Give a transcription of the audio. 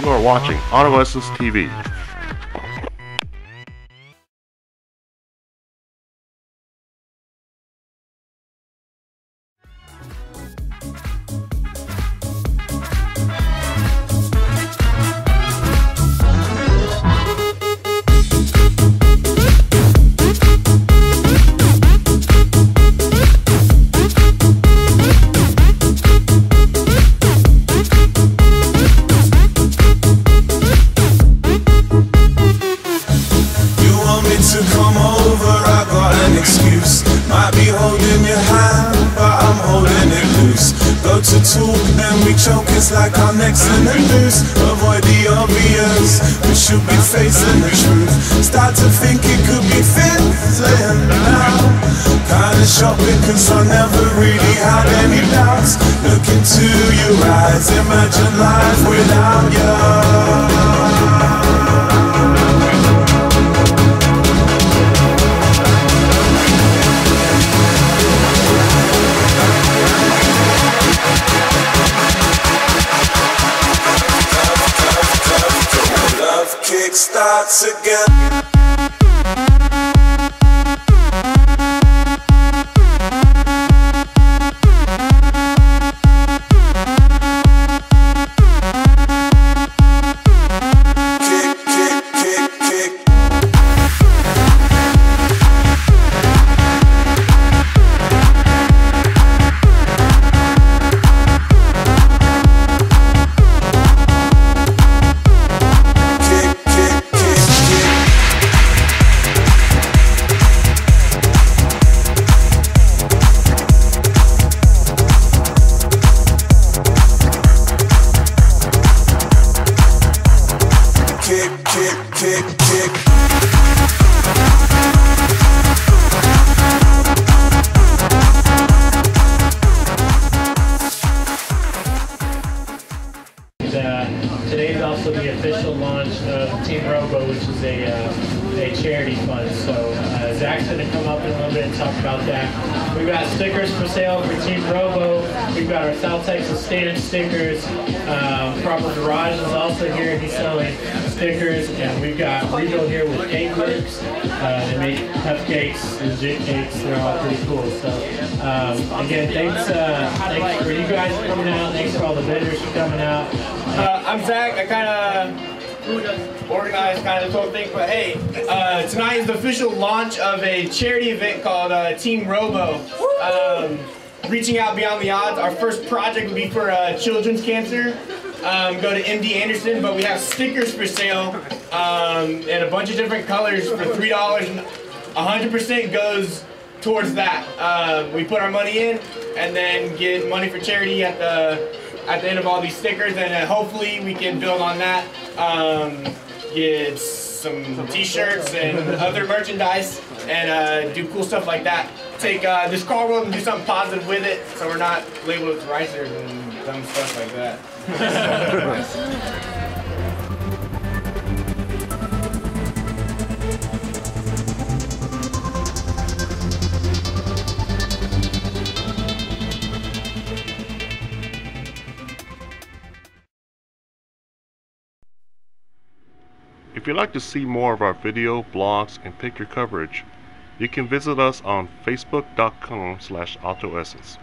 You are watching AutoEssence TV. Talk, then we choke, it's like our necks in a noose Avoid the obvious, we should be facing the truth. Start to think it could be fizzling now. Kinda shopping, cause I never really had any doubts. Look into your eyes, imagine life without you starts again. Uh, today is also the official launch of Team Robo, which is a, uh, a charity fund. So uh, Zach's going to come up in a little bit and talk about that. We've got stickers for sale for Team Robo. We've got our South Texas Stance stickers. Um, Proper Garage is also here. He's selling stickers. And we've got Regal here with Cake Works. Uh, they make cupcakes, legit cakes. They're all pretty cool. So um, again, thanks, uh, thanks for you guys coming out. Thanks for all the vendors for coming out. Uh, I'm Zach. I kind of organized kind of this whole thing, but hey, uh, tonight is the official launch of a charity event called uh, Team Robo. Um, reaching out beyond the odds. Our first project will be for uh, children's cancer. Um, go to MD Anderson, but we have stickers for sale um, in a bunch of different colors for three dollars. 100% goes towards that. Uh, we put our money in and then get money for charity at the at the end of all these stickers, and uh, hopefully we can build on that. Um, get some T-shirts and other merchandise, and uh, do cool stuff like that. Take uh, this car and do something positive with it, so we're not labeled as ricers and dumb stuff like that. If you'd like to see more of our video, blogs, and picture coverage, you can visit us on facebook.com slash autoessence.